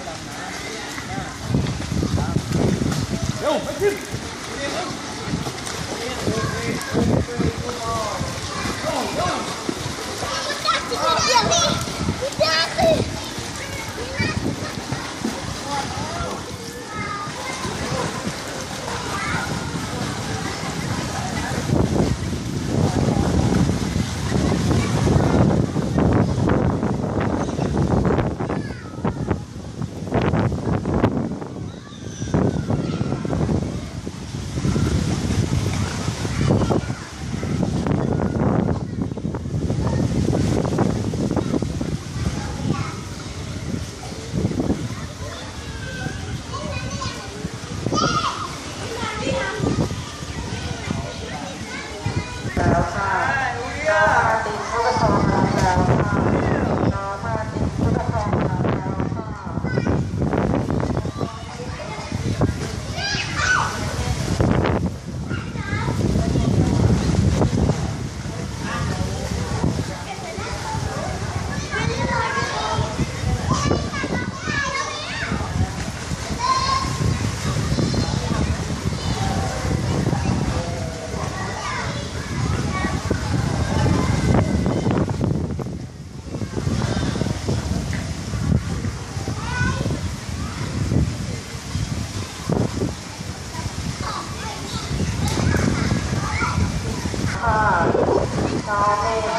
一二三四向右看齐 ข้า